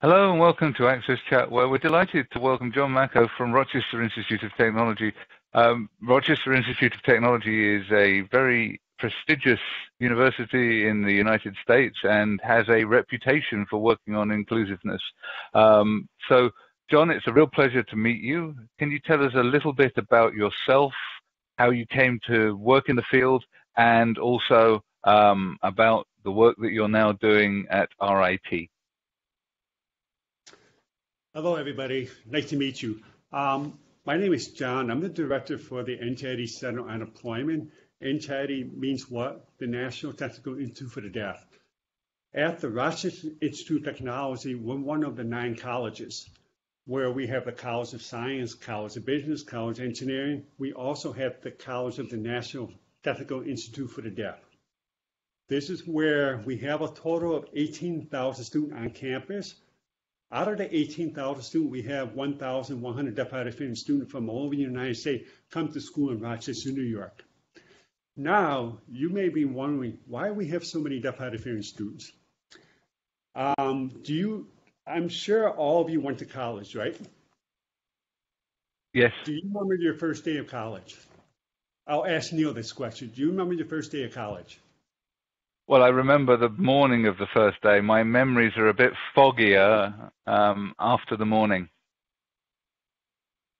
Hello and welcome to Access Chat, where we're delighted to welcome John Macko from Rochester Institute of Technology. Um, Rochester Institute of Technology is a very prestigious university in the United States and has a reputation for working on inclusiveness. Um, so, John, it's a real pleasure to meet you. Can you tell us a little bit about yourself, how you came to work in the field, and also um, about the work that you're now doing at RIT? Hello, everybody. Nice to meet you. Um, my name is John. I'm the director for the NTID Center on Employment. NTID means what? The National Technical Institute for the Deaf. At the Rochester Institute of Technology, we're one of the nine colleges where we have the College of Science, College of Business, College of Engineering. We also have the College of the National Technical Institute for the Deaf. This is where we have a total of 18,000 students on campus out of the 18,000 students, we have 1,100 deaf hard of hearing students from all over the United States come to school in Rochester, New York. Now, you may be wondering why we have so many deaf hard of hearing students. Um, do you? I'm sure all of you went to college, right? Yes. Do you remember your first day of college? I'll ask Neil this question. Do you remember your first day of college? Well, I remember the morning of the first day. My memories are a bit foggier um, after the morning.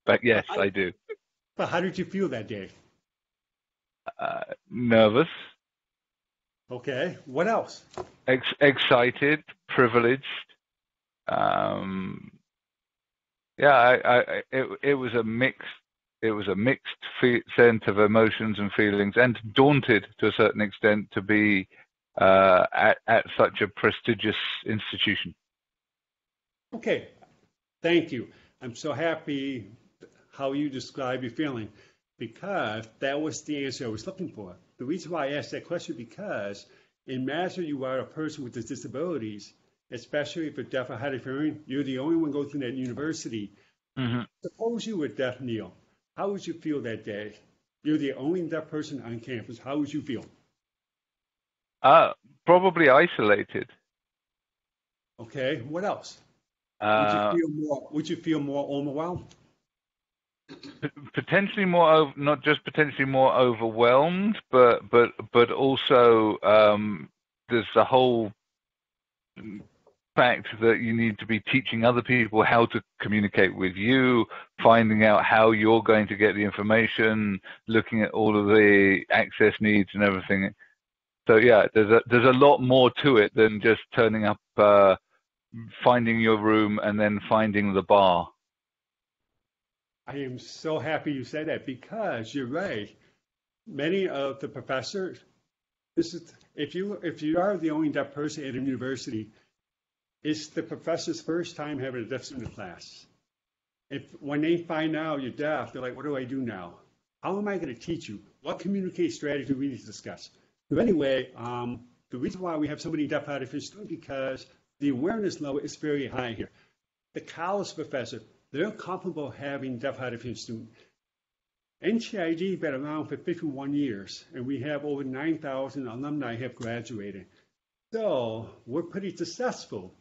But yes, I, I do. But how did you feel that day? Uh, nervous. Okay. What else? Ex- excited, privileged. Um, yeah, I, I, it, it was a mixed it was a mixed sense of emotions and feelings, and daunted to a certain extent to be uh, at, at such a prestigious institution. Okay, thank you. I'm so happy how you describe your feeling because that was the answer I was looking for. The reason why I asked that question because imagine you are a person with disabilities, especially if you're deaf or hard of hearing, you're the only one going through that university. Mm-hmm. Suppose you were deaf, Neil. How would you feel that day? You're the only deaf person on campus. How would you feel? Uh, probably isolated. Okay. What else? Uh, would you feel more? Would you feel more overwhelmed? Potentially more, not just potentially more overwhelmed, but but but also um, there's the whole fact that you need to be teaching other people how to communicate with you, finding out how you're going to get the information, looking at all of the access needs and everything so yeah, there's a there's a lot more to it than just turning up, uh, finding your room, and then finding the bar. I am so happy you said that because you're right. Many of the professors, this is if you if you are the only deaf person at a university, it's the professor's first time having a deaf student class. If when they find out you're deaf, they're like, "What do I do now? How am I going to teach you? What communication strategy do we need to discuss?" But anyway, um, the reason why we have so many deaf hearing students because the awareness level is very high here. The college professor, they're comfortable having deaf hearing students. NTID has been around for 51 years, and we have over 9,000 alumni have graduated. So we're pretty successful.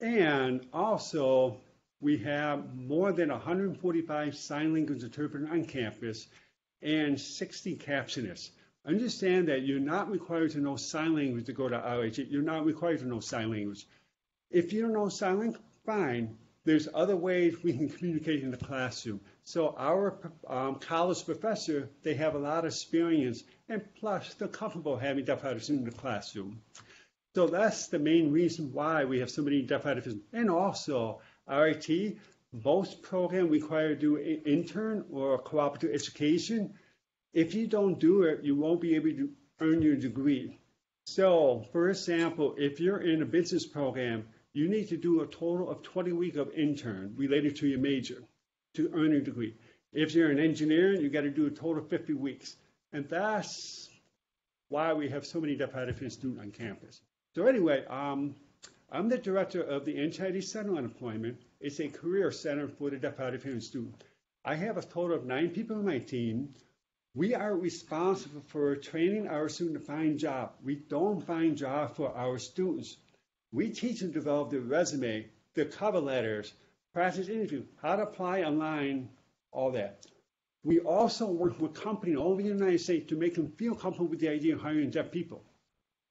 And also, we have more than 145 sign language interpreters on campus and 60 captionists. Understand that you're not required to know sign language to go to RIT. You're not required to know sign language. If you don't know sign language, fine. There's other ways we can communicate in the classroom. So our um, college professor, they have a lot of experience, and plus they're comfortable having deaf artists in the classroom. So that's the main reason why we have so many deaf artists. And also, RIT, most programs require do intern or cooperative education. If you don't do it, you won't be able to earn your degree. So, for example, if you're in a business program, you need to do a total of 20 weeks of intern related to your major to earn your degree. If you're an engineer, you got to do a total of 50 weeks. And that's why we have so many deaf hard of hearing students on campus. So anyway, um, I'm the director of the NTID Center on Employment. It's a career center for the deaf hard of hearing student. I have a total of nine people on my team. We are responsible for training our students to find job. We don't find job for our students. We teach them to develop their resume. the cover letters, practice interview, how to apply online, all that. We also work with companies all over the United States to make them feel comfortable with the idea of hiring deaf people.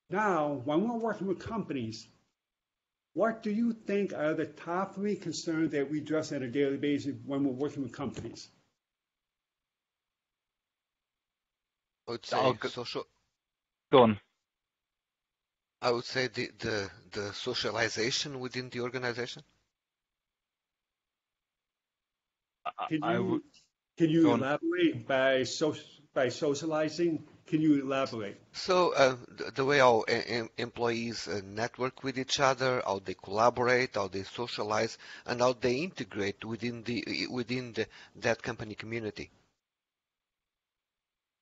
Now, when we're working with companies, what do you think are the top three concerns that we address on a daily basis when we're working with companies? I would say I'll go- social. Go on. I would say the, the the socialization within the organization. I- Can I you, would- can you go on. elaborate by, so, by socializing? Can you elaborate? So uh, the, the way our em- em- employees uh, network with each other, how they collaborate, how they socialize, and how they integrate within the within the, that company community.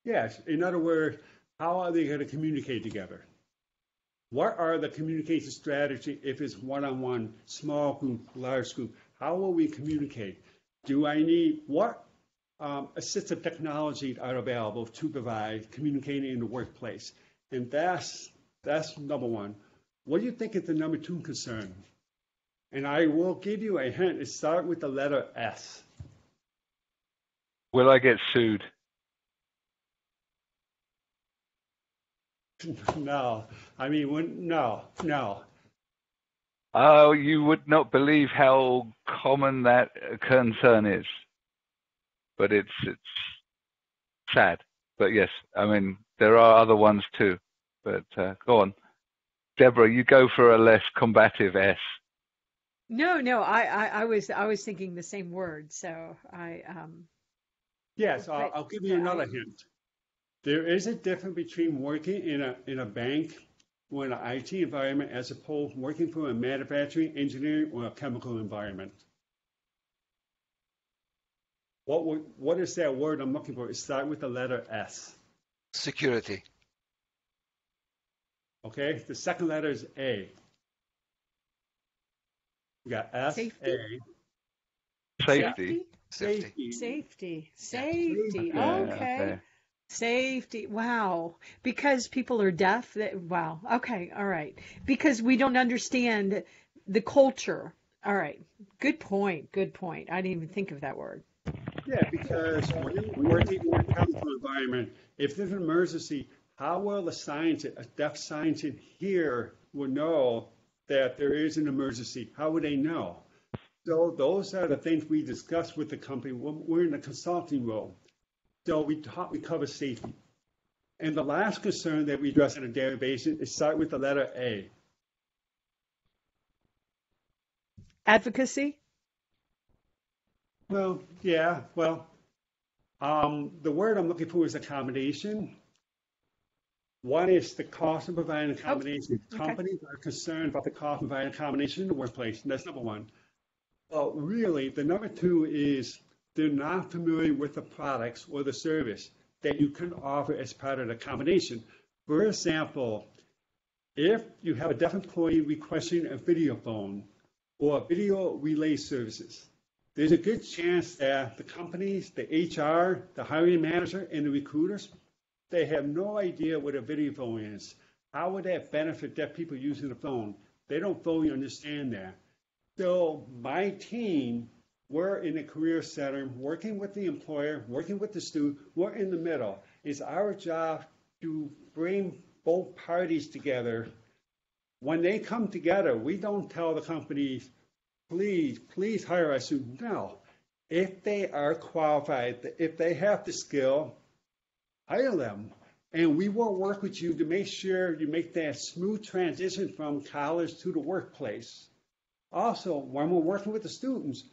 Yes, in other words, how are they going to communicate together? What are the communication strategy if it's one-on-one, small group, large group? How will we communicate? Do I need, what um, assistive technology are available to provide communicating in the workplace? And that's, that's number one. What do you think is the number two concern? And I will give you a hint, it starts with the letter S. Will I get sued? No, I mean, when, no, no. Oh, you would not believe how common that uh, concern is. But it's it's sad. But yes, I mean there are other ones too. But uh, go on, Debra. You go for a less combative S. No, no, I, I, I was I was thinking the same word. So I um Yes, I'll, I'll give you another I- hint. There is a difference between working in a, in a bank or in an IT environment as opposed to working for a manufacturing, engineering, or a chemical environment. What would, what is that word I'm looking for? It starts with the letter S. Security. Okay, the second letter is A. We got S, Safety? A, Safety. Safety. Safety, safety. Yeah, Okay. Safety. Wow. Because people are deaf. That, wow. Okay. All right. Because we don't understand the culture. All right. Good point. Good point. I didn't even think of that word. Yeah, because working in a chemical environment, if there's an emergency, how will the scientist, a deaf scientist here will know that there is an emergency? How would they know? So those are the things we discuss with the company. We're in a consulting role. So we talk, we cover safety. And the last concern that we address on a daily basis is start with the letter A. Advocacy. Well, yeah, well, um, the word I'm looking for is accommodation. One is the cost of providing accommodation. okay. Companies are concerned about the cost of providing accommodation in the workplace, that's number one. But really, the number two is they're not familiar with the products or the service that you can offer as part of the accommodation. For example, if you have a deaf employee requesting a video phone or video relay services, there's a good chance that the companies, the HR, the hiring manager, and the recruiters, they have no idea what a video phone is. How would that benefit deaf people using the phone? They don't fully understand that. So my team, we're in a career center, working with the employer, working with the student, we're in the middle. It's our job to bring both parties together. When they come together, we don't tell the companies, please, please hire a student. No. If they are qualified, if they have the skill, hire them. And we will work with you to make sure you make that smooth transition from college to the workplace. Also, when we're working with the students,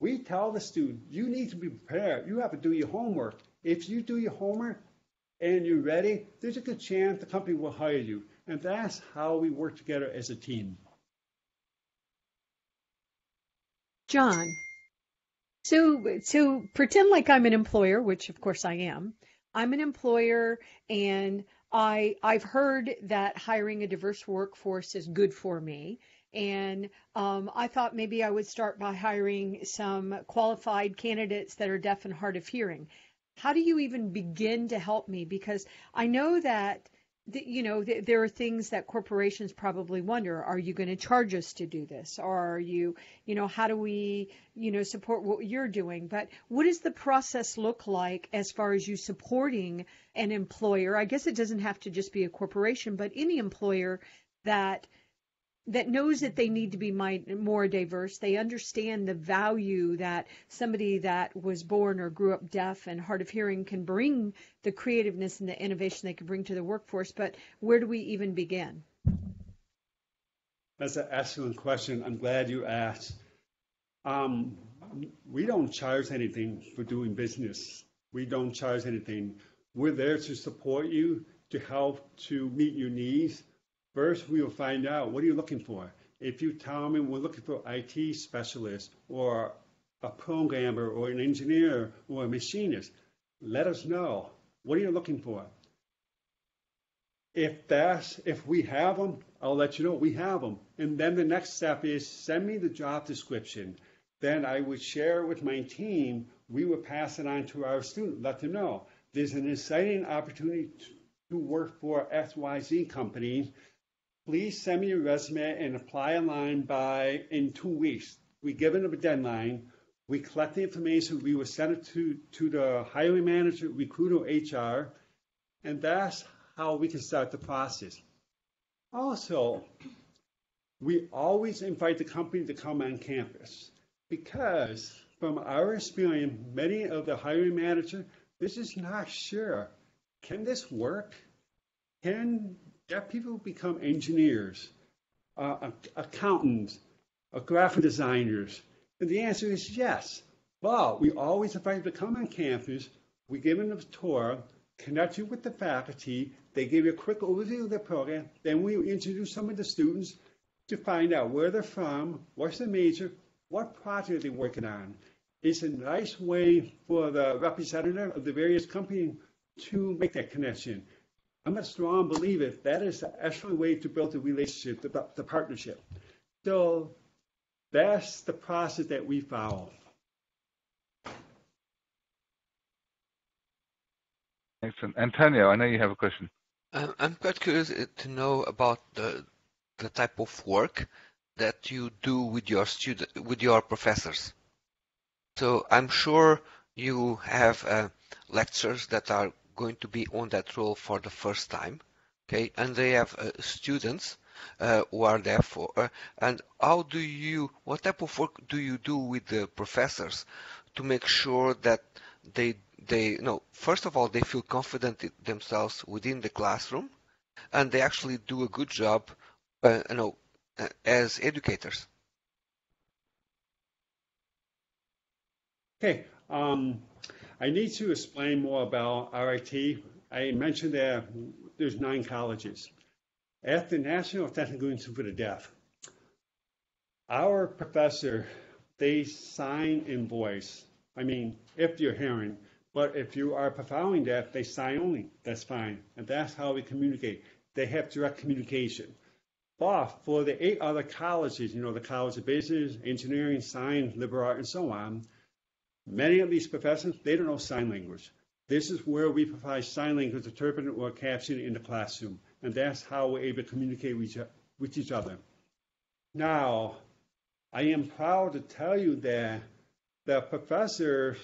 we tell the student, you need to be prepared. You have to do your homework. If you do your homework and you're ready, there's a good chance the company will hire you. And that's how we work together as a team. John. So, so pretend like I'm an employer, which of course I am. I'm an employer and I, I've heard that hiring a diverse workforce is good for me. And um, I thought maybe I would start by hiring some qualified candidates that are deaf and hard of hearing. How do you even begin to help me? Because I know that you know, there are things that corporations probably wonder: Are you going to charge us to do this? Or are you, you know, how do we, you know, support what you're doing? But what does the process look like as far as you supporting an employer? I guess it doesn't have to just be a corporation, but any employer that that knows that they need to be more diverse. They understand the value that somebody that was born or grew up deaf and hard of hearing can bring the creativeness and the innovation they can bring to the workforce. But where do we even begin? That's an excellent question. I'm glad you asked. Um, we don't charge anything for doing business. We don't charge anything. We're there to support you, to help to meet your needs First, we will find out what are you looking for. If you tell me we're looking for IT specialist or a programmer or an engineer or a machinist, let us know. What are you looking for? If that's if we have them, I'll let you know we have them. And then the next step is send me the job description. Then I would share with my team. We would pass it on to our student, let them know there's an exciting opportunity to work for XYZ company please send me your resume and apply online by in two weeks. We give them a deadline. We collect the information. We will send it to, to the hiring manager, recruiter, HR, and that's how we can start the process. Also, we always invite the company to come on campus because from our experience, many of the hiring manager, this is not sure. Can this work? Can deaf people become engineers, uh, accountants, uh, graphic designers? And the answer is yes. But we always invite them to come on campus. We give them a tour, connect you with the faculty. They give you a quick overview of the program. Then we introduce some of the students to find out where they're from, what's their major, what project they're working on. It's a nice way for the representative of the various companies to make that connection. I'm a strong believer that is the actual way to build a relationship, the, the partnership. So that's the process that we follow. Excellent. Antonio, I know you have a question. Um, I'm quite curious uh, to know about the the type of work that you do with your student, with your professors. So I'm sure you have uh, lectures that are going to be on that role for the first time. Okay, and they have uh, students uh, who are there for. Uh, and how do you, what type of work do you do with the professors to make sure that they, they, you know, first of all, they feel confident themselves within the classroom, and they actually do a good job, uh, you know, uh, as educators. Okay. Um, I need to explain more about RIT. I mentioned that there's nine colleges. At the National Technical Institute for the Deaf, our professor, they sign in voice. I mean, if you're hearing, but if you are profoundly deaf, they sign only. That's fine. And that's how we communicate. They have direct communication. But for the eight other colleges, you know, the College of Business, Engineering, Science, Liberal Arts, and so on, Many of these professors, they don't know sign language. This is where we provide sign language interpreting or captioning in the classroom, and that's how we're able to communicate with each other. Now, I am proud to tell you that the professors,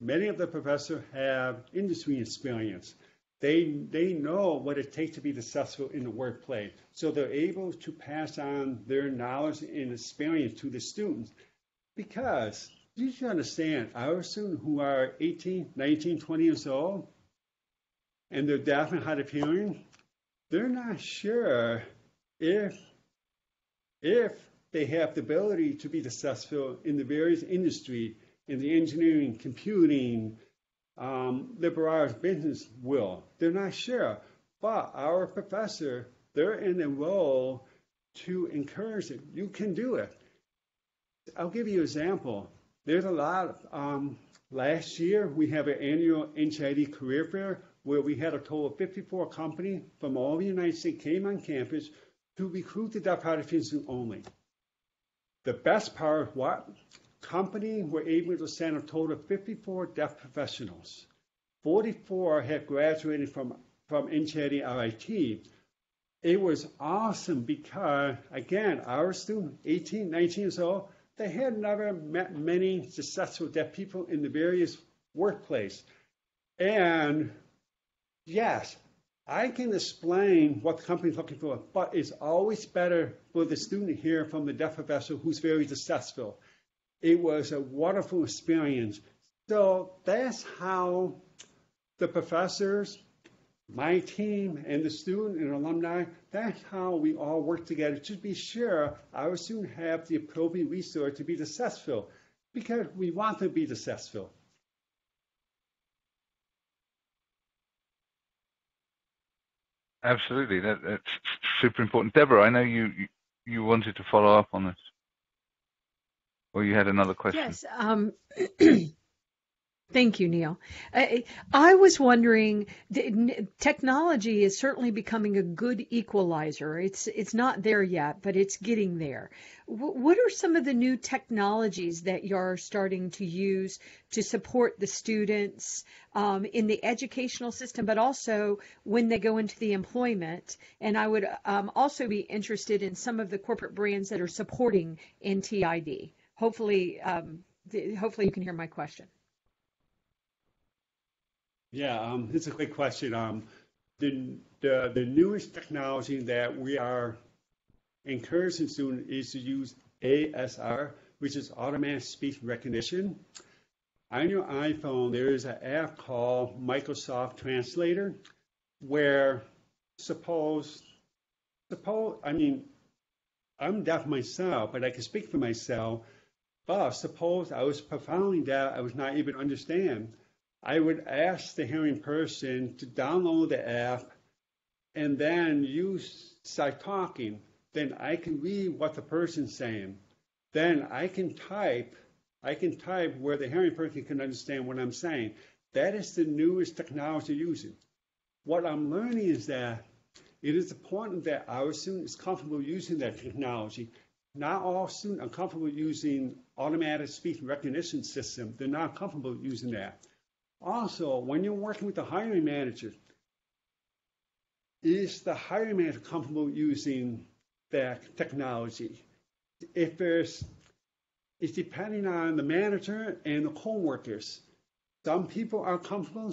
many of the professors have industry experience. They, they know what it takes to be successful in the workplace. So they're able to pass on their knowledge and experience to the students because you understand, our students who are 18, 19, 20 years old, and they're deaf and hard of hearing, they're not sure if if they have the ability to be successful in the various industry, in the engineering, computing, um, liberal arts, business will. They're not sure. But our professor, they're in a role to encourage it. You can do it. I'll give you an example. There's a lot. Um, last year, we have an annual NTID career fair where we had a total of 54 companies from all the United States came on campus to recruit the deaf hard of only. The best part, what? Company were able to send a total of 54 deaf professionals. 44 had graduated from from NTID RIT, it was awesome because, again, our student, 18, 19 years old, they had never met many successful deaf people in the various workplace. And yes, I can explain what the company's looking for, but it's always better for the student hear from the deaf professor who's very successful. It was a wonderful experience. So that's how the professors, my team, and the student and alumni, that's how we all work together to be sure our students have the appropriate resource to be successful because we want to be successful. Absolutely, that, that's super important. Debra, I know you you wanted to follow up on this, or you had another question. Yes. Um, Thank you, Neil. I, I was wondering, technology is certainly becoming a good equalizer. It's it's not there yet, but it's getting there. What are some of the new technologies that you're starting to use to support the students um, in the educational system, but also when they go into the employment? And I would um, also be interested in some of the corporate brands that are supporting NTID. Hopefully, um, the, hopefully you can hear my question. Yeah, um, it's a great question. Um, the, newest technology that we are encouraging students is to use ASR, which is automatic speech recognition. On your iPhone, there is an app called Microsoft Translator, where suppose, suppose, I mean, I'm deaf myself, but I can speak for myself. But suppose I was profoundly deaf, I was not able to understand. I would ask the hearing person to download the app and then you start talking. Then I can read what the person's saying. Then I can type. I can type where the hearing person can understand what I'm saying. That is the newest technology using. What I'm learning is that it is important that our student is comfortable using that technology. Not all students are comfortable using automatic speech recognition system. They're not comfortable using that. Also, when you're working with the hiring manager, is the hiring manager comfortable using that technology? If there's, it's depending on the manager and the co-workers. Some people are comfortable,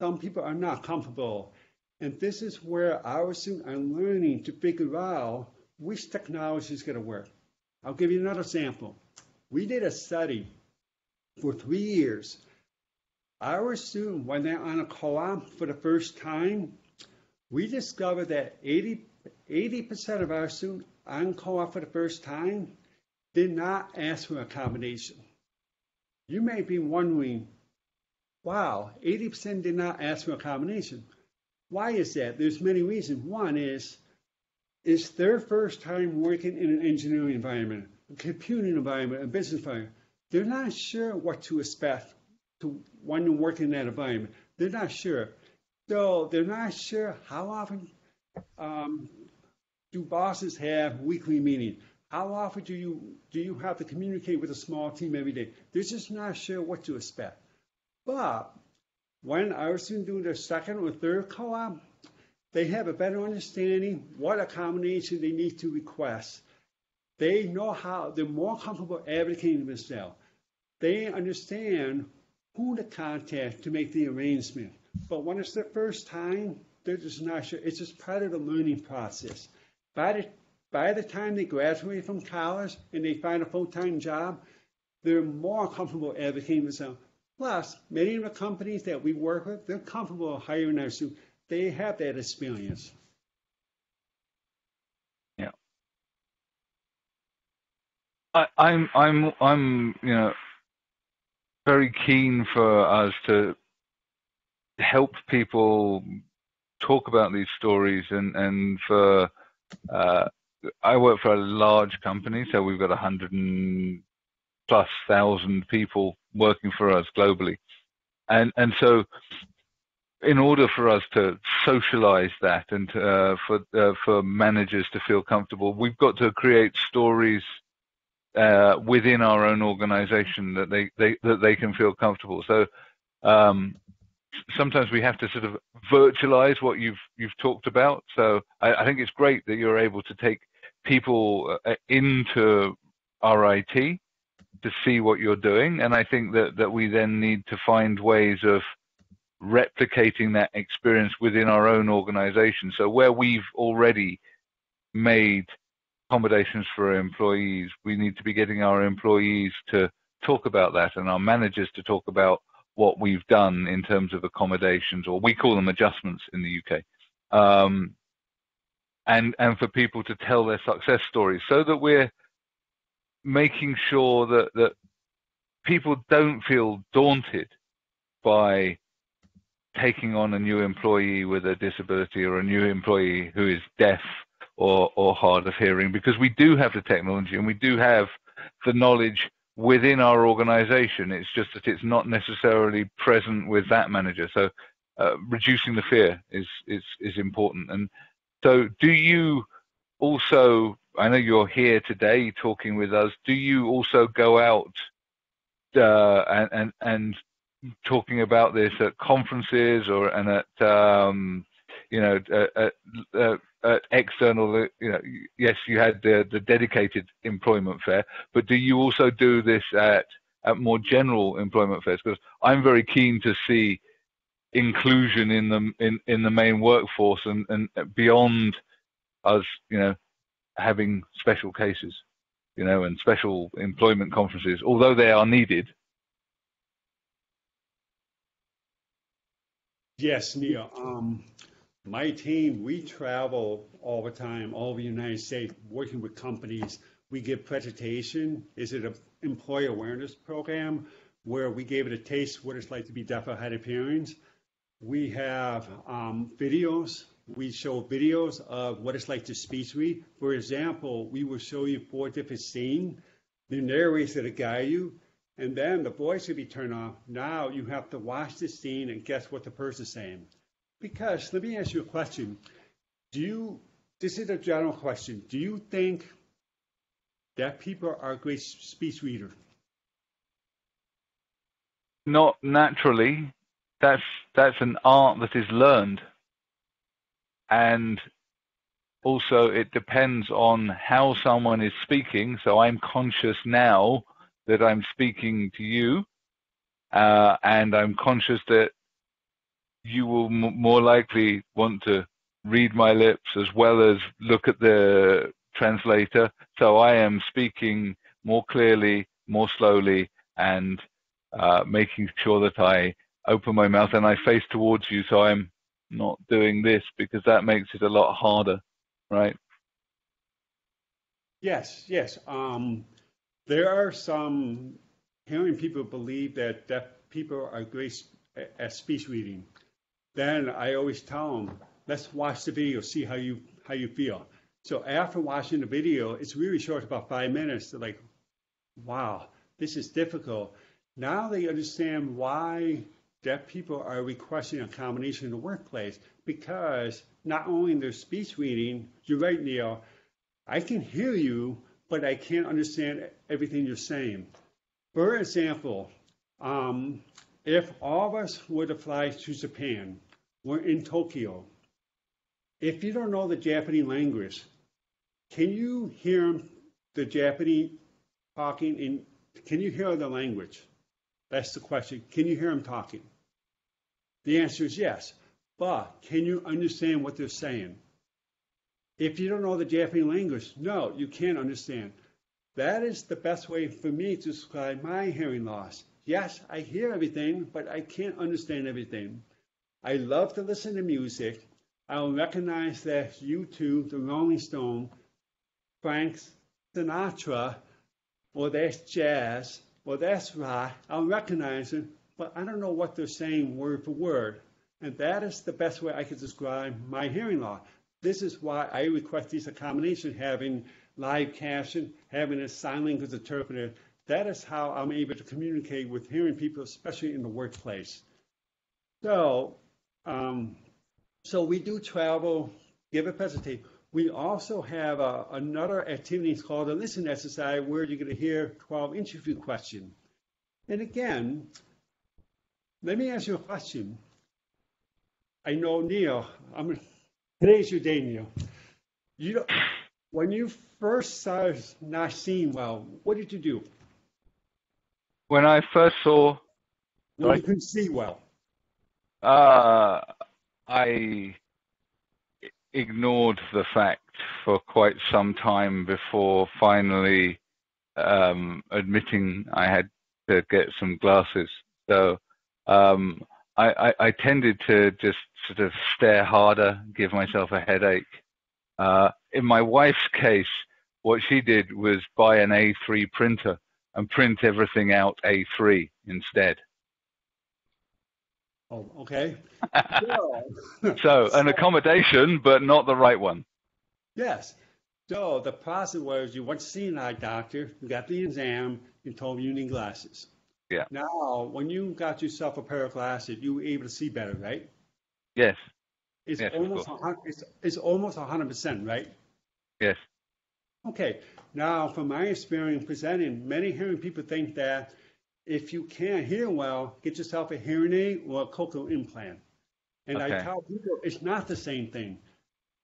some people are not comfortable. And this is where our students are learning to figure out which technology is going to work. I'll give you another example. We did a study for three years our students, when they're on a co-op for the first time, we discovered that 80, 80% of our students on co-op for the first time did not ask for accommodation. You may be wondering, wow, 80% did not ask for accommodation. Why is that? There's many reasons. One is, it's their first time working in an engineering environment, a computing environment, a business environment. They're not sure what to expect to want to work in that environment. They're not sure. So they're not sure how often um, do bosses have weekly meetings. How often do you do you have to communicate with a small team every day? They're just not sure what to expect. But when our students do their second or third co-op, they have a better understanding what accommodation they need to request. They know how they're more comfortable advocating themselves. They understand who to contact to make the arrangement. But when it's their first time, they're just not sure. It's just part of the learning process. By the, by the time they graduate from college and they find a full-time job, they're more comfortable advocating themselves. Plus, many of the companies that we work with, they're comfortable hiring our students. They have that experience. Yeah. I, I'm, I'm, I'm, you know, very keen for us to help people talk about these stories and and for uh, I work for a large company, so we've got a hundred and plus thousand people working for us globally, and and so in order for us to socialize that and uh, for uh, for managers to feel comfortable, we've got to create stories uh, within our own organization that they, they that they can feel comfortable. So um, sometimes we have to sort of virtualize what you've you've talked about. So I, I think it's great that you're able to take people uh, into RIT to see what you're doing, and I think that that we then need to find ways of replicating that experience within our own organization. So where we've already made accommodations for employees, we need to be getting our employees to talk about that and our managers to talk about what we've done in terms of accommodations, or we call them adjustments in the UK. Um, and, and for people to tell their success stories so that we're making sure that, that people don't feel daunted by taking on a new employee with a disability or a new employee who is deaf or, or hard of hearing because we do have the technology and we do have the knowledge within our organization. It's just that it's not necessarily present with that manager. So uh, reducing the fear is, is, is important. And so do you also, I know you're here today talking with us, do you also go out uh, and, and, and talking about this at conferences or and at um, you know at, at, at, external you know yes you had the, the dedicated employment fair but do you also do this at at more general employment fairs because I'm very keen to see inclusion in the in, in the main workforce and, and beyond us you know having special cases you know and special employment conferences although they are needed Yes, Neil. Um, my team, we travel all the time, all over the United States, working with companies. We give presentation. Is it an employee awareness program where we gave it a taste what it's like to be deaf or hard of hearing? We have um, videos. We show videos of what it's like to speech read. For example, we will show you four different scenes. The narrators that guide you and then the voice will be turned off. Now you have to watch the scene and guess what the person's saying. Because let me ask you a question. Do you, this is a general question, do you think that people are great speech readers? Not naturally. That's that's an art that is learned. And also it depends on how someone is speaking. So I'm conscious now that I'm speaking to you, uh, and I'm conscious that you will m- more likely want to read my lips as well as look at the translator. So I am speaking more clearly, more slowly, and uh, making sure that I open my mouth and I face towards you. So I'm not doing this because that makes it a lot harder, right? Yes, yes. Um, there are some hearing people believe that deaf people are great at speech reading. Then I always tell them, let's watch the video, see how you how you feel. So after watching the video, it's really short, about five minutes. They're like, wow, this is difficult. Now they understand why deaf people are requesting a combination in the workplace because not only in their speech reading, you're right, Neil, I can hear you, but I can't understand everything you're saying. For example, um, if all of us were to fly to Japan, we're in Tokyo. If you don't know the Japanese language, can you hear the Japanese talking in, can you hear the language? That's the question. Can you hear them talking? The answer is yes. But can you understand what they're saying? If you don't know the Japanese language, no, you can't understand. That is the best way for me to describe my hearing loss. Yes, I hear everything, but I can't understand everything. I love to listen to music. I'll recognize that U2, the Rolling Stone, Frank Sinatra, or that's jazz, or that's rock. I'll recognize it, but I don't know what they're saying word for word. And that is the best way I could describe my hearing loss. This is why I request these accommodations, having live caption, having a sign language interpreter. That is how I'm able to communicate with hearing people, especially in the workplace. So, um, so we do travel, give a presentation. We also have uh, another activity called a listen exercise where you're going to hear 12 interview questions. And again, let me ask you a question. I know Neil. I'm today's your day, Neil. You don't, when you first started not seeing well, what did you do? When I first saw, When Right. you couldn't see well. Uh, I ignored the fact for quite some time before finally um, admitting I had to get some glasses. So um, I, I, I tended to just sort of stare harder, give myself a headache. Uh, in my wife's case, what she did was buy an A3 printer and print everything out A3 instead. Oh, okay. So- an accommodation, but not the right one. Yes. So the process was you went to see an eye doctor, you got the exam, and told you need glasses. Yeah. Now, when you got yourself a pair of glasses, you were able to see better, right? Yes, It's Yes, almost it's, it's almost hundred percent, right? yes. Okay. Now, from my experience presenting, many hearing people think that if you can't hear well, get yourself a hearing aid or a cochlear implant. And I tell people it's not the same thing.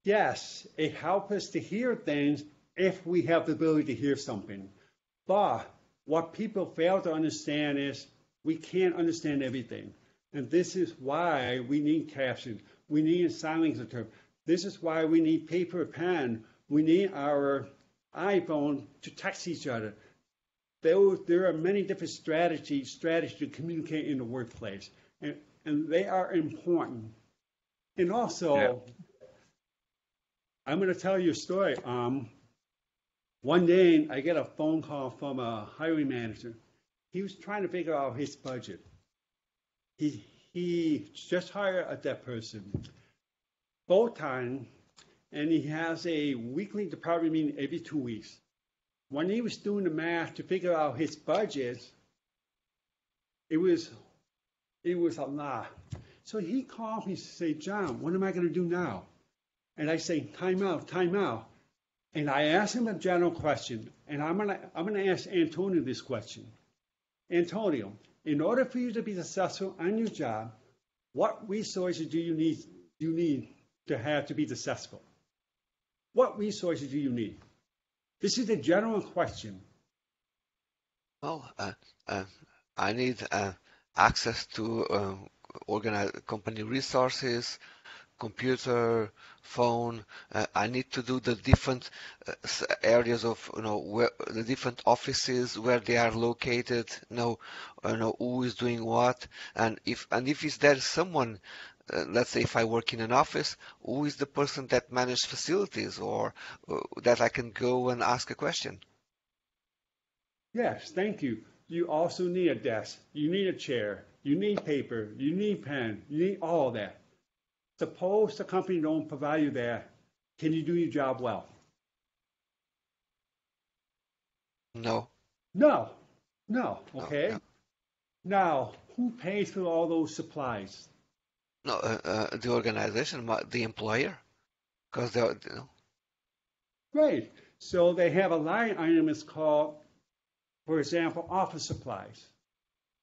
Yes, it helps us to hear things if we have the ability to hear something. But what people fail to understand is we can't understand everything. And this is why we need captions. We need a sign language. This is why we need paper and pen. We need our iPhone to text each other. There, there are many different strategies, strategies to communicate in the workplace, and, and they are important. And also, Yeah. I'm going to tell you a story. Um, one day, I get a phone call from a hiring manager. He was trying to figure out his budget. He he just hired a deaf person, full time, and he has a weekly department meeting every two weeks. When he was doing the math to figure out his budget, it was it was a lot. So he called me to say, John, what am I going to do now? And I say, time out, time out. And I asked him a general question, and I'm gonna I'm gonna ask Antonio this question. Antonio, in order for you to be successful on your job, what resources do you need do you need to have to be successful? What resources do you need? This is a general question. Well, uh, uh, I need uh, access to uh, organize company resources, computer, phone. Uh, I need to do the different uh, areas of you know where the different offices where they are located. Know, you know who is doing what, and if and if is there someone. Uh, let's say if I work in an office, who is the person that manages facilities or uh, that I can go and ask a question? Yes, thank you. You also need a desk. You need a chair. You need paper. You need pen. You need all of that. Suppose the company don't provide you that. Can you do your job well? No. No. No. No, Okay. no. Now, who pays for all those supplies? No, uh, uh, the organization, the employer, because they're, you know, Right. So they have a line item that's called, for example, office supplies.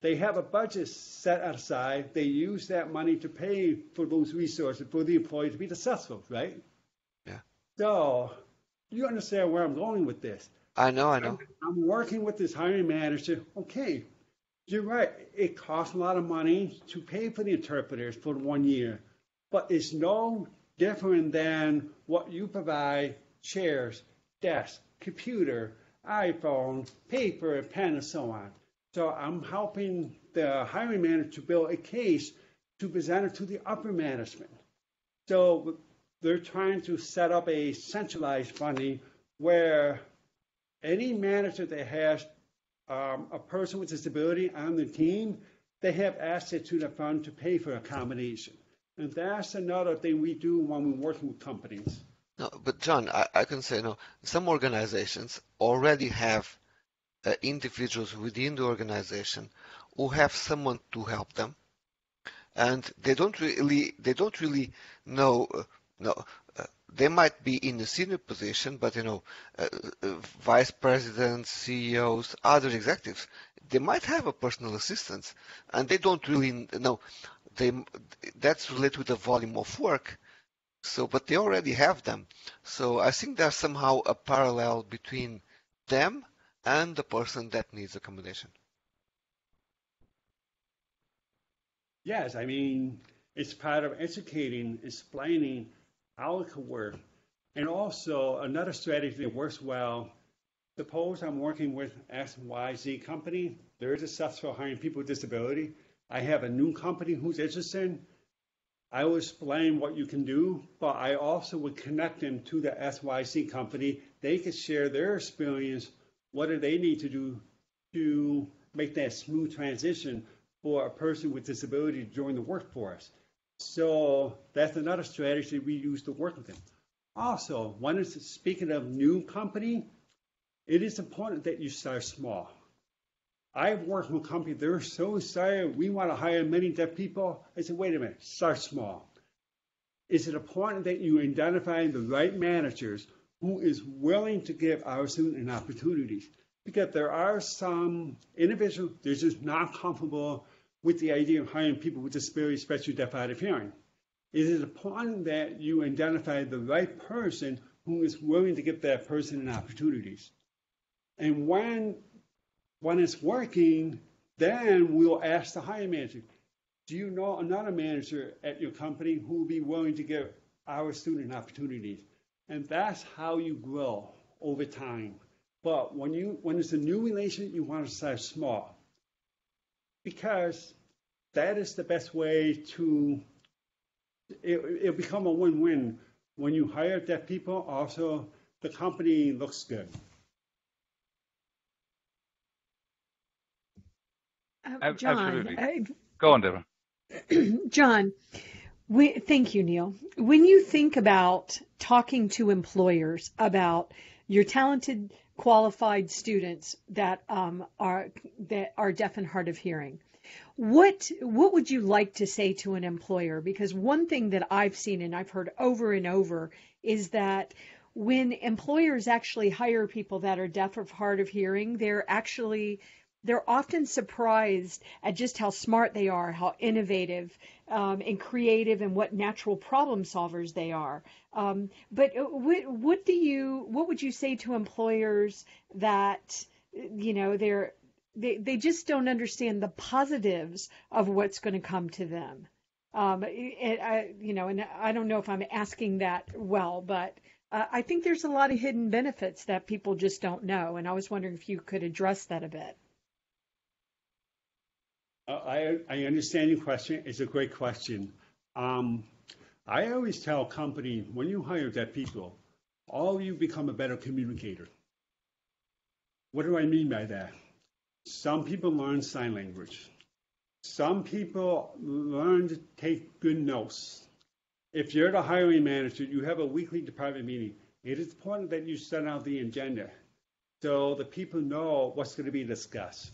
They have a budget set aside. They use that money to pay for those resources for the employee to be successful, right? Yeah. So you understand where I'm going with this. I know, I know. I'm working with this hiring manager. Okay, you're right. It costs a lot of money to pay for the interpreters for one year, but it's no different than what you provide chairs, desk, computer, iPhone, paper, pen, and so on. So I'm helping the hiring manager to build a case to present it to the upper management. So they're trying to set up a centralized funding where any manager that has um, a person with disability on the team, they have access to the fund to pay for accommodation. And that's another thing we do when we're working with companies. No, but John, I, I can say no. Some organizations already have uh, individuals within the organization who have someone to help them, and they don't really they don't really know. Uh, no, they might be in a senior position, but you know, uh, uh, vice presidents, CEOs, other executives, they might have a personal assistant, and they don't really know. they that's related with the volume of work. So, but they already have them. So I think there's somehow a parallel between them and the person that needs accommodation. Yes, I mean, it's part of educating, explaining how it could work. And also another strategy that works well, suppose I'm working with XYZ company, they're successful hiring people with disability. I have a new company who's interested. I will explain what you can do, but I also would connect them to the XYZ company. They could share their experience. What do they need to do to make that smooth transition for a person with disability to join the workforce? So that's another strategy we use to work with them. Also, when it's speaking of new company, it is important that you start small. I've worked with companies, they're so excited, we want to hire many deaf people. I said, wait a minute, start small. Is it important that you identify the right managers who is willing to give our students opportunities? Because there are some individuals, they're just not comfortable with the idea of hiring people with disabilities, especially deaf hard of hearing. It is important that you identify the right person who is willing to give that person an opportunities. And when when it's working, then we'll ask the hiring manager, do you know another manager at your company who will be willing to give our student opportunities? And that's how you grow over time. But when you when it's a new relation, you want to start small. Because that is the best way to it, it'll become a win-win. When you hire deaf people, also the company looks good. Uh, John, Absolutely. I, Go on, Debra. John, we, thank you, Neil. When you think about talking to employers about your talented, qualified students that um, are that are deaf and hard of hearing, what what would you like to say to an employer? Because one thing that I've seen and I've heard over and over is that when employers actually hire people that are deaf or hard of hearing, they're actually they're often surprised at just how smart they are, how innovative um, and creative, and what natural problem solvers they are. Um, but uh, what, what do you, what would you say to employers that, you know, they're they, they just don't understand the positives of what's going to come to them? Um, it, I, you know, and I don't know if I'm asking that well, but uh, I think there's a lot of hidden benefits that people just don't know, and I was wondering if you could address that a bit. I, understand your question. It's a great question. Um, I always tell company when you hire deaf people, all you become a better communicator. What do I mean by that? Some people learn sign language. Some people learn to take good notes. If you're the hiring manager, you have a weekly department meeting. It is important that you set out the agenda so the people know what's going to be discussed.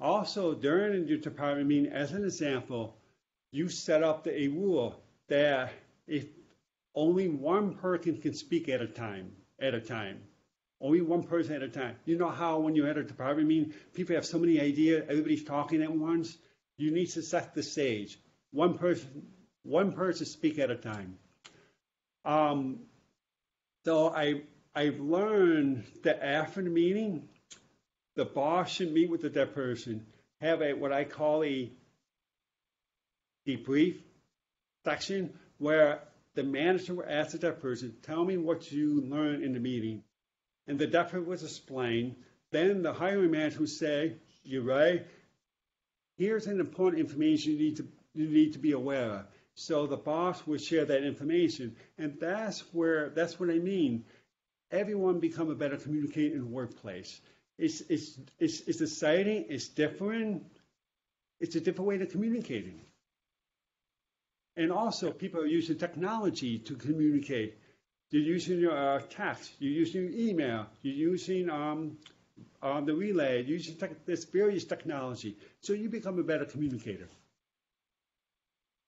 Also, during your department meeting, as an example, you set up the, a rule that if only one person can speak at a time, at a time, only one person at a time. You know how when you're at a department meeting, people have so many ideas, everybody's talking at once. You need to set the stage. One person, one person speak at a time. Um, so I I've learned that after the meeting, the boss should meet with the deaf person, have a what I call a debrief section where the manager will ask the deaf person, tell me what you learned in the meeting. And the deaf person was explained. Then the hiring manager would say, you're right. Here's an important information you need to you need to be aware of. So the boss will share that information. And that's where that's what I mean. Everyone become a better communicator in the workplace. It's, it's, it's, it's exciting, it's different, it's a different way of communicating. And also, people are using technology to communicate. You're using your uh, text, you're using email, you're using um, um, the relay, you're using tech, this various technology. So you become a better communicator.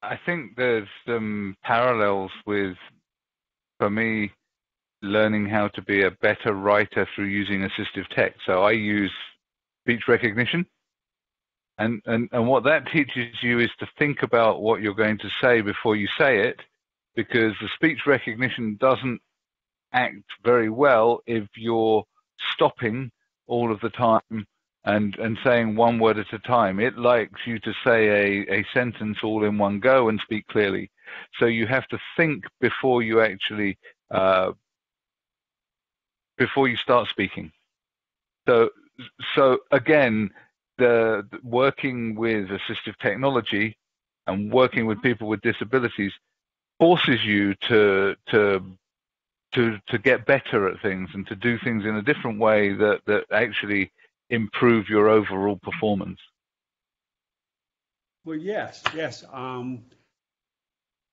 I think there's some parallels with, for me, learning how to be a better writer through using assistive tech. So I use speech recognition And, and, and what that teaches you is to think about what you're going to say before you say it, because the speech recognition doesn't act very well if you're stopping all of the time and, and saying one word at a time. It likes you to say a, a sentence all in one go and speak clearly. So you have to think before you actually uh, before you start speaking. So so again, the, the working with assistive technology and working with people with disabilities forces you to to to to get better at things and to do things in a different way that that actually improve your overall performance. Well, yes, yes. Um,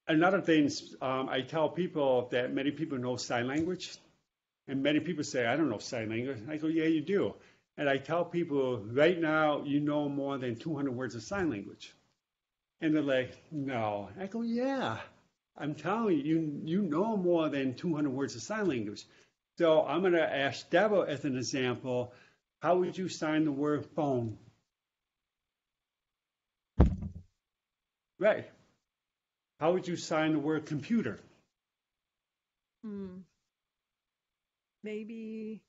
another thing um, I tell people that many people know sign language, and many people say, I don't know sign language. I go, yeah, you do. And I tell people, right now, you know more than 200 words of sign language. And they're like, no. I go, yeah. I'm telling you, you, you know more than 200 words of sign language. So I'm going to ask Debra as an example, how would you sign the word phone? Right. How would you sign the word computer? Hmm. Maybe.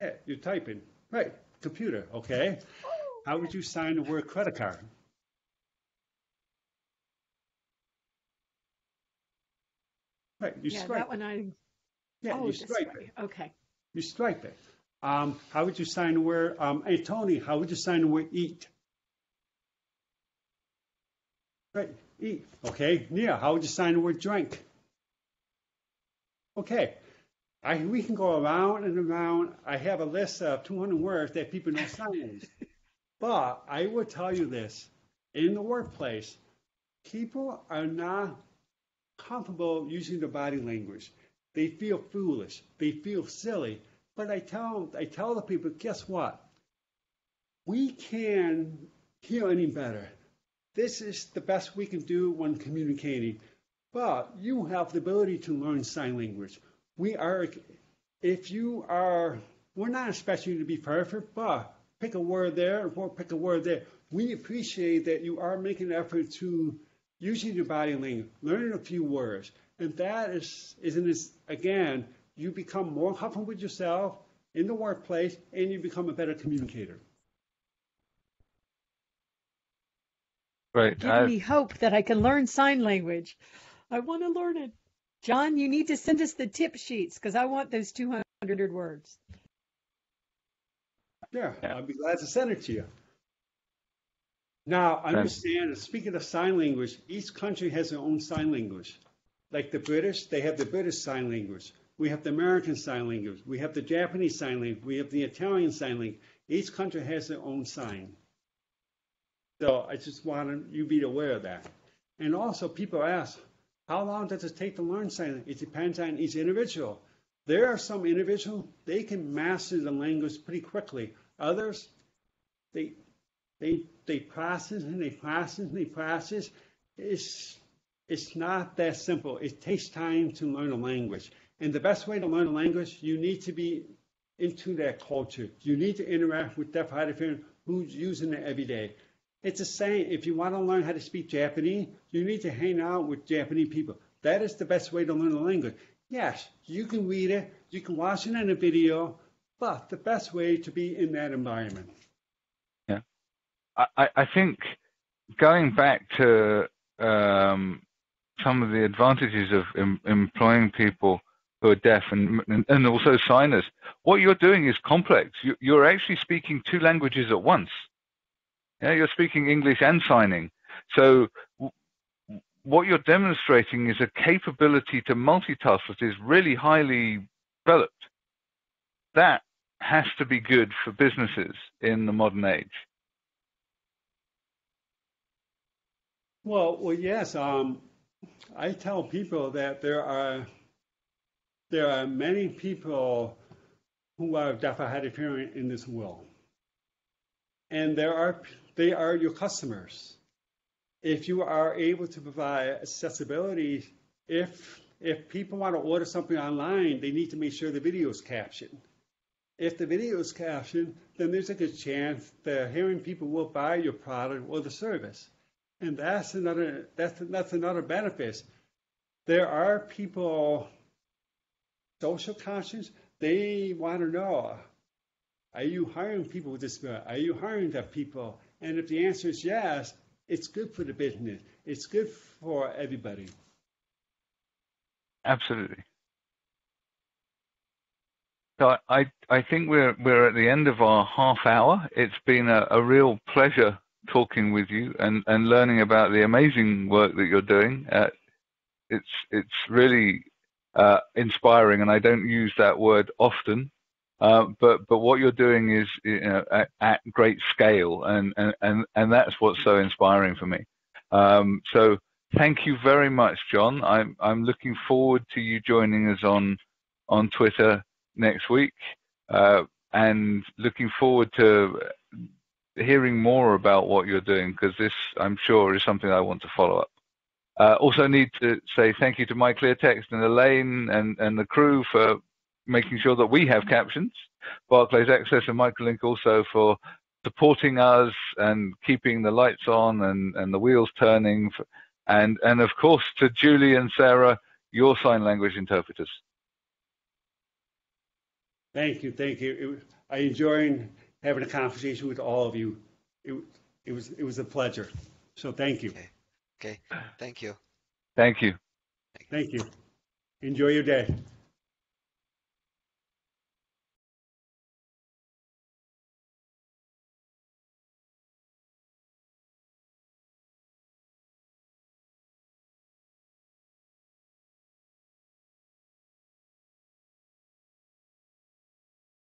Yeah, you're typing. Right. Computer. Okay. How would you sign the word credit card? Right. You yeah, stripe. that one I. Yeah, oh, you stripe it. Okay. You stripe it. Um, how would you sign the word? Um, hey, Tony, how would you sign the word eat? Right, eat. Okay, Nia, how would you sign the word drink? Okay, I, we can go around and around. I have a list of 200 words that people know sign But I will tell you this in the workplace, people are not comfortable using the body language. They feel foolish. They feel silly. But I tell I tell the people, guess what? We can hear any better. This is the best we can do when communicating. But you have the ability to learn sign language. We are, if you are, we're not expecting you to be perfect, but pick a word there or pick a word there. We appreciate that you are making an effort to using your body language, learning a few words. And that is, isn't again, you become more comfortable with yourself in the workplace and you become a better communicator. Right. Give I- me hope that I can learn sign language. I want to learn it. John, you need to send us the tip sheets because I want those 200 words. Yeah, Yeah. I'd be glad to send it to you. Now, understand, speaking of sign language, each country has their own sign language. Like the British, they have the British sign language. We have the American sign language. We have the Japanese sign language. We have the Italian sign language. Each country has their own sign. So I just wanted you to be aware of that. And also, people ask, how long does it take to learn sign? It depends on each individual. There are some individuals, they can master the language pretty quickly. Others, they they they process and they process and they process. It's it's not that simple. It takes time to learn a language. And the best way to learn a language, you need to be into that culture. You need to interact with deaf hard of hearing who's using it every day. It's the same. If you want to learn how to speak Japanese, you need to hang out with Japanese people. That is the best way to learn a language. Yes, you can read it, you can watch it in a video, but the best way to be in that environment. Yeah. I, I think going back to um, some of the advantages of em- employing people who are deaf and, and, and also signers, what you're doing is complex. You, you're actually speaking two languages at once. Yeah, you're speaking English and signing. So what you're demonstrating is a capability to multitask that is really highly developed. That has to be good for businesses in the modern age. Well, well, yes. Um, I tell people that there are there are many people who are deaf or in this world, and there are they are your customers. If you are able to provide accessibility, if if people want to order something online, they need to make sure the video is captioned. if the video is captioned, then there's a good chance the hearing people will buy your product or the service. And that's another that's that's another benefit. There are people social conscious, they want to know, are you hiring people with disability? Are you hiring deaf people? And if the answer is yes, it's good for the business. It's good for everybody. Absolutely. So I, I think we're we're at the end of our half hour. It's been a, a real pleasure talking with you and, and learning about the amazing work that you're doing. Uh, it's it's really uh, inspiring, and I don't use that word often. Uh, but but what you're doing is you know, at, at, great scale, and, and and and that's what's so inspiring for me. Um, so thank you very much, John. I'm I'm looking forward to you joining us on on Twitter next week, uh, and looking forward to hearing more about what you're doing because this, I'm sure, is something I want to follow up. Uh, also need to say thank you to MyClearText and Elaine and, and the crew for making sure that we have captions. Barclays Access and Microlink also for supporting us and keeping the lights on and, and the wheels turning. And, and of course to Julie and Sarah, your sign language interpreters. Thank you, thank you. It, I enjoyed having a conversation with all of you. It, it was it was a pleasure. So thank you. Okay. okay. Thank you. Thank you. Thank you. Enjoy your day.